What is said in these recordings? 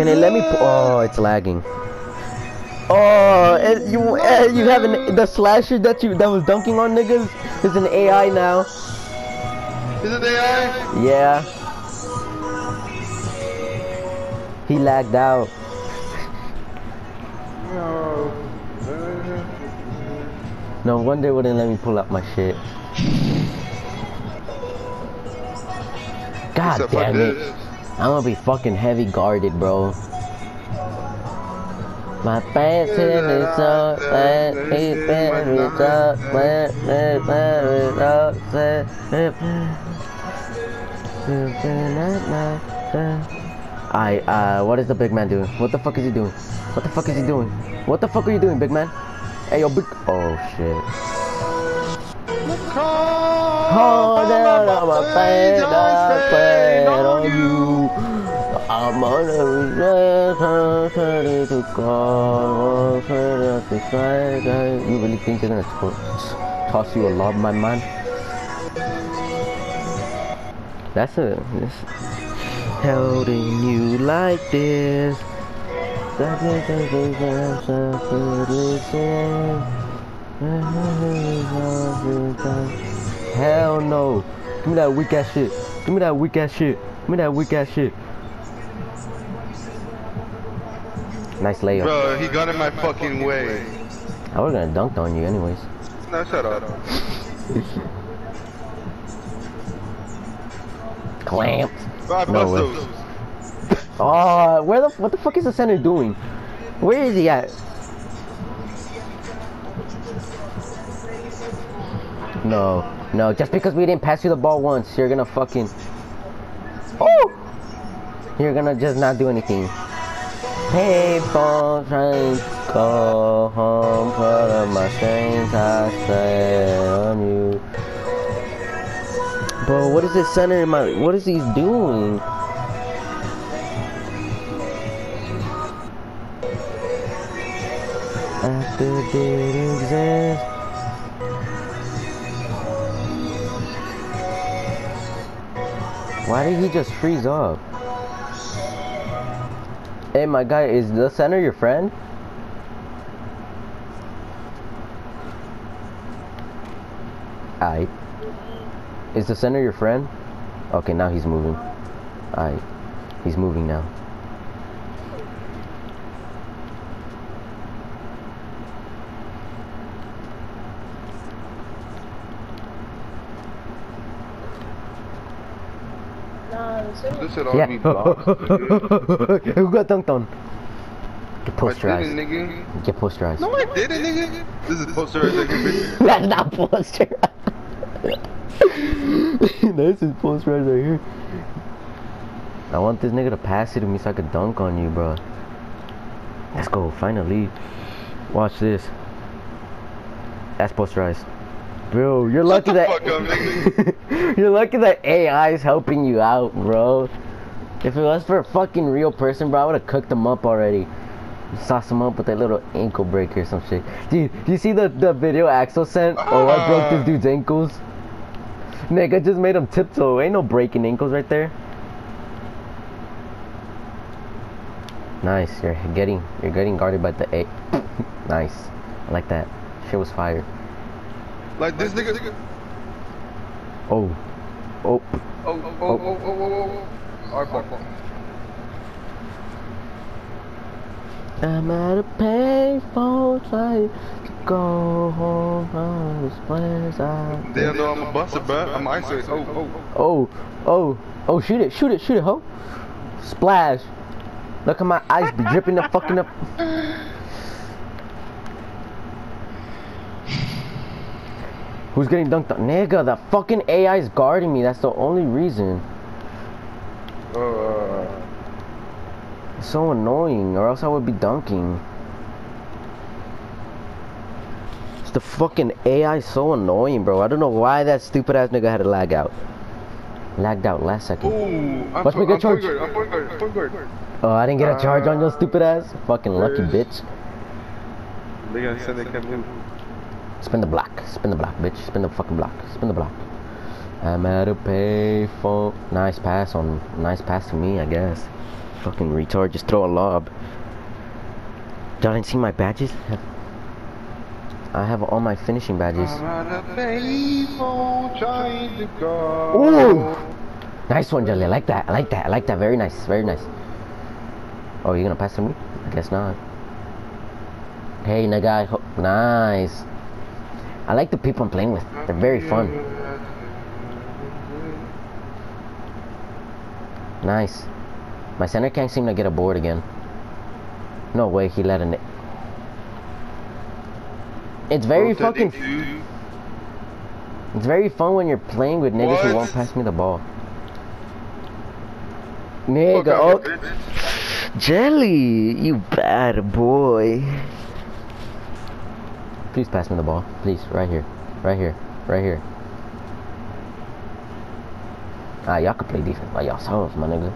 Can it let me? Oh, it's lagging. Oh, and you eh, you have an the slasher that you that was dunking on niggas is an AI now. Is it AI? Yeah. He lagged out. No. No wonder it wouldn't let me pull up my shit. God Except damn it. I'm gonna be fucking heavy guarded, bro. My pants in is up, and he's been is up, and his man is up, and I, uh, what is the big man doing? What the fuck is he doing? What the fuck is he doing? What the fuck are you doing, big man? Hey, yo, big. Oh, shit. Down on my face, I plan on you. I'm on a return to call. You really think they're gonna to- toss you a lob, my man? That's a. This, holding you like this. Hell no. Give me that weak ass shit. Give me that weak ass shit. Give me that weak ass shit. Nice layup. Bro, he got in my fucking way. I was gonna dunk on you anyways. No, shut up. Clamps. I No way. Oh, where the what the fuck is the center doing? Where is he at? No, no. Just because we didn't pass you the ball once, you're gonna fucking. Oh! You're gonna just not do anything. People trying to go home, put up my strings, I say on you. Bro, what is this center in my? What is he doing? After did exist. Why did he just freeze up? Hey, my guy, is the center your friend? Alright. Is the center your friend? Okay, now he's moving. Alright. He's moving now. This shit on Yeah. blocks. nigga. Who got dunked on? Get I didn't, posterized. nigga. Get posterized. No, I didn't, nigga. This is posterized, nigga. That's not posterized. this is posterized right here. I want this nigga to pass it to me so I could dunk on you, bro. Let's go, finally. Watch this. That's posterized. Bro, you're lucky the that fuck up, you're lucky that AI is helping you out, bro. If it was for a fucking real person, bro, I would have cooked them up already. Sauce them up with that little ankle breaker or some shit. Dude, do you see the, the video Axel sent? Oh, I ah. broke this dude's ankles. Nigga just made him tiptoe. Ain't no breaking ankles right there. Nice. You're getting you're getting guarded by the A. nice. I like that. Shit was fire. Like this nigga. Oh. Oh. Oh, oh, oh, oh, oh, oh, oh. oh. Alright, fuck, fuck. I'm at a payphone trying to go home from this place I They don't know I'm a buster, bro. I'm isolated. Oh, oh. Oh, oh, oh, Oh, shoot it, shoot it, shoot it, ho. Splash. Look at my eyes be dripping the fucking up. Who's getting dunked on? Nigga, the fucking AI is guarding me. That's the only reason. Uh, It's so annoying, or else I would be dunking. It's the fucking AI so annoying, bro. I don't know why that stupid ass nigga had to lag out. Lagged out last second. ooh. I'm Watch me get I'm charged. point guard. I'm point guard. Point guard. Oh, I didn't get a charge on your stupid ass? Fucking lucky bitch. They gonna they can't move. Spin the block. Spin the block, bitch. Spin the fucking block. Spin the block. I'm at a payphone. Nice pass on. Nice pass to me, I guess. Fucking retard, just throw a lob. Y'all didn't see my badges? I have all my finishing badges. Ooh! Nice one, Jelly. I like that. I like that. I like that. Very nice. Very nice. Oh, you're gonna pass to me? I guess not. Hey, nigga. Nice. I like the people I'm playing with. They're very fun. Nice. My center can't seem to get a board again. No way he let it. It's very fucking. It's very fun when you're playing with niggas who won't pass me the ball. Nigga, oh. Jelly, you bad boy. Please pass me the ball. Please, right here. Right here. Right here. Ah, y'all can play defense by yourselves, my nigga.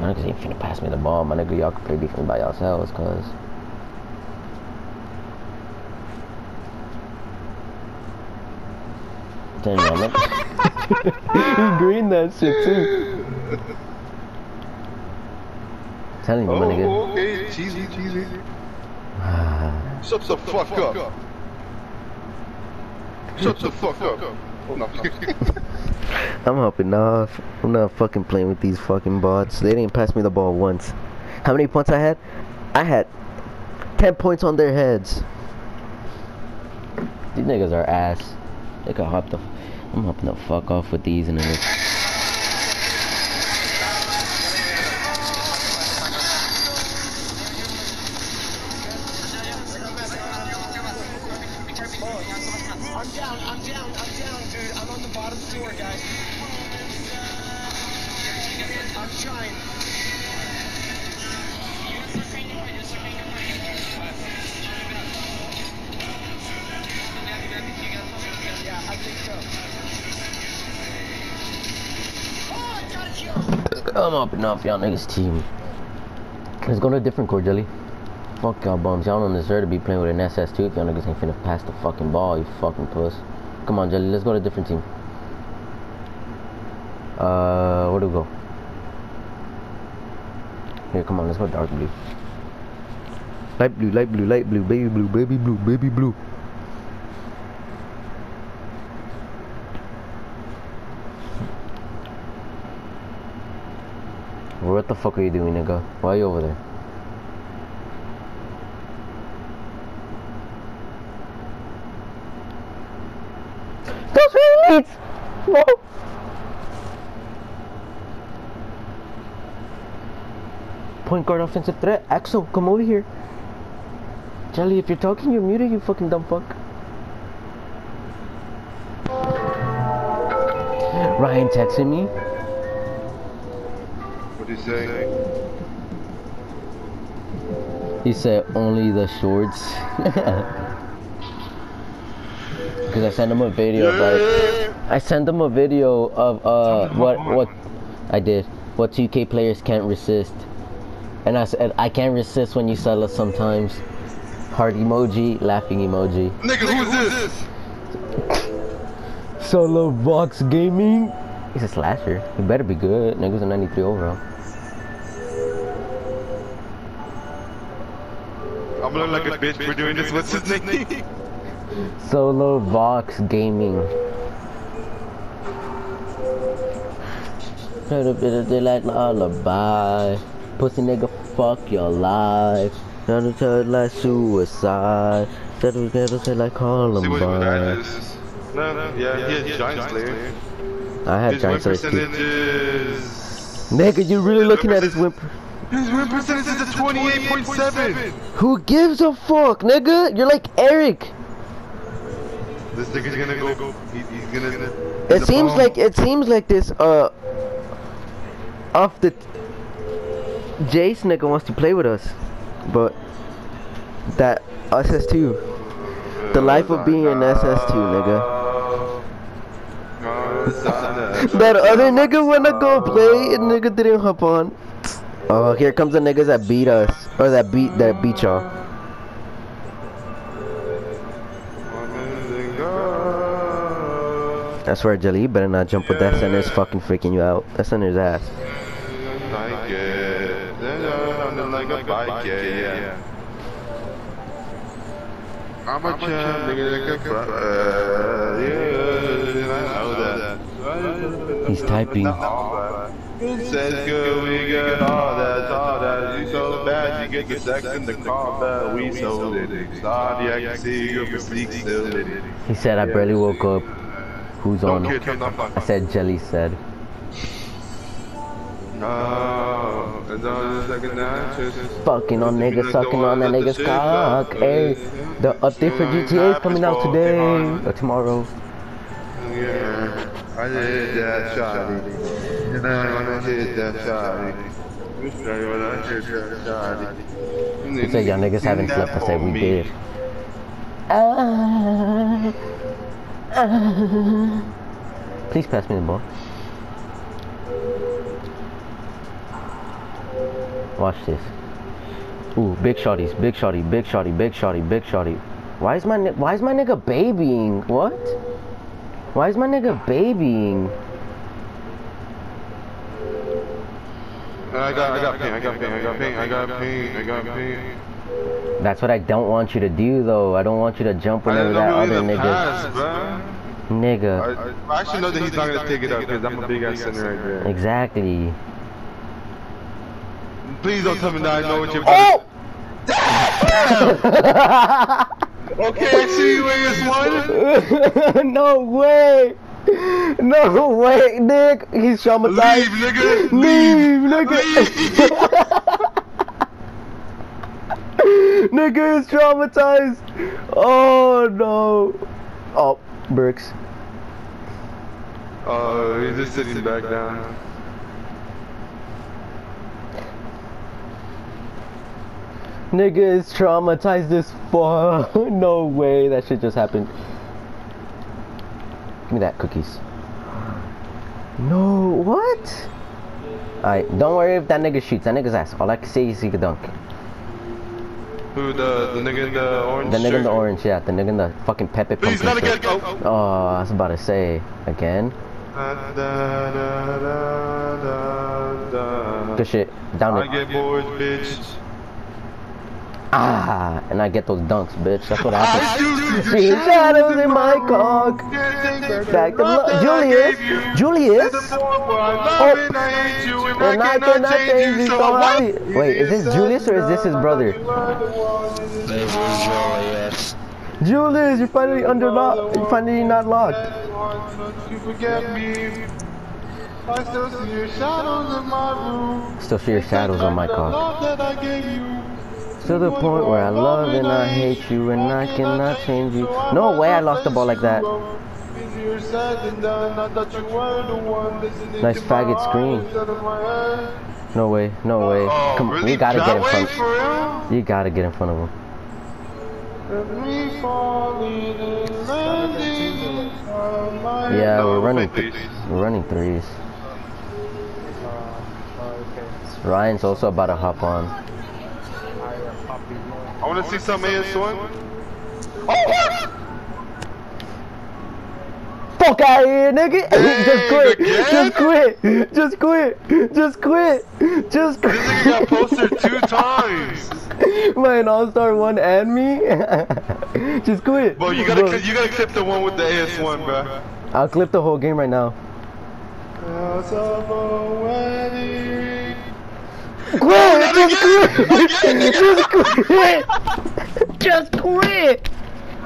My niggas ain't finna pass me the ball, my nigga. Y'all can play defense by yourselves, cuz. Damn, y'all He green that shit, too. telling you, my nigga. Oh, okay, cheesy, cheesy. Shut the fuck up. Shut the fuck up. Oh, no. I'm hopping off. I'm not fucking playing with these fucking bots. They didn't pass me the ball once. How many points I had? I had 10 points on their heads. These niggas are ass. They could hop the... I'm hopping the fuck off with these niggas. I'm I'm up and off y'all niggas team. Let's go to a different core, Jelly. Fuck y'all bums. Y'all don't deserve to be playing with an SS2 if y'all niggas ain't finna pass the fucking ball, you fucking puss. Come on, Jelly, let's go to a different team. Uh, where do we go? Here, come on, let's go dark blue. Light blue, light blue, light blue, baby blue, baby blue, baby blue. What the fuck are you doing, nigga? Why are you over there? Those No. Point guard offensive threat. Axel, come over here. Jelly, if you're talking, you're muted, you fucking dumb fuck. Ryan texted me. What did he say? He said only the shorts. Because I sent him a video of like, I sent him a video of uh what what I did. What 2K players can't resist. And I said I can't resist when you sell us sometimes. Heart emoji, laughing emoji. Nigga, who is this? Solo Vox Gaming. He's a slasher. He better be good. Nigga's a 93 overall. I'm gonna look like a bitch for doing this. What's his name? Solo Vox Gaming. Little bit of daylight lullaby. Pussy nigga, fuck your life. Another third like suicide. Settle together, say like See what, what Columbine. No, no, yeah, he has Giant Slayer. I had His Giant Slayer too. Nigga, you really looking at his whimper? His win percentage is a 28.7! Who gives a fuck, nigga? You're like Eric. This nigga's gonna go... He, he's gonna... It seems like it seems like this uh off the Jace nigga wants to play with us, but that SS2, the life of being an SS2 nigga. That other nigga wanna go play and nigga didn't hop on. Oh, here comes the niggas that beat us or that beat that beat y'all. I swear, Jelly, you better not jump with that center's fucking freaking you out. That center's ass. Like like bike, yeah, yeah. I'm a champ, nigga, like a yeah, I know that. He's typing. Says good, we got all that, all that. You so bad, you get the sex in the combat. We sold it. Saudi, I can see you, Mystique still in it. He said, I barely woke up. Who's on? care, turn off I said, Jelly said. No, it's all just like. Fucking on niggas, sucking on that nigga's cock. Hey, the update for GTA is coming out today or tomorrow. Yeah, I did that, shawty. He said, y'all niggas haven't slept. I said, we did. Ah, ah. Please pass me the ball. Watch this. Ooh, big shotties, big shotty, big shotty, big shotty, big shotty. Why is my why is my nigga babying? What? Why is my nigga babying? I got, I got pain, I got pain, I got pain, I got pain, I got pain. That's what I don't want you to do though. I don't want you to jump I whenever that other nigga. pass, bro. Nigga. I, I actually know that he's not gonna pick it up because I'm a big ass center right there. Exactly. Please don't tell me that I know what you're Oh! Okay, I see you where it's one. no way! No way, Nick! He's traumatized. Leave, nigga. Leave, nigga! nigga is traumatized! Oh no! Oh, bricks. Oh, he's just sitting back down. Nigga is traumatized as fuck. no way, that shit just happened. Give me that cookies. No, what? Alright, don't worry if that nigga shoots. That nigga's ass. All I can say is he can dunk. Who the the nigga in the orange? The nigga in the orange, yeah. The nigga in the fucking Pepe Please, pumpkin not again. shirt. Oh. Oh, I was about to say. Again? Da, da, da. Good shit. Down I get bored, bitch. Ah, and I get those dunks, bitch. That's what happens. Do See shadows in my cock. Back to. Julius. Julius. Oh. And I cannot change you, so I... Wait, is this Julius or is this his brother? Julius, you're finally under lock. You're finally not locked. You forget me. I still see your shadows in my room. Still see your shadows on my cock. To the point where I love and I hate you and I cannot change you. No way I lost the ball like that. Easier said than done. I thought you were the one listening Nice faggot heart scream. instead of my head. No way, no way. Oh, Come, you gotta get in front. for? You gotta get in front of him. And me falling and landing on my- Yeah, we're running. we're running threes. Ryan's also about to hop on. I want to see some AS1. Fuck out of here, nigga! Just quit! again? Just quit! Just quit! Just quit! Just quit! This nigga got posted two times. Man, All Star one and me. Just quit. Bro, you gotta Bro, you gotta clip the one with the AS1, bro. I'll clip the whole game right now. Quit! Just quit! Just quit! Just quit!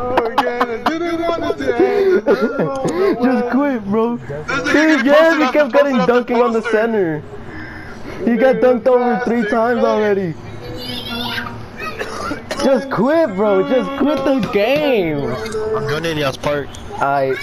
Just quit, bro. Dude, yes, he kept getting dunking on the center. He got dunked over three times already. Just quit, bro. Just quit the game. I'm going in y'all's park. I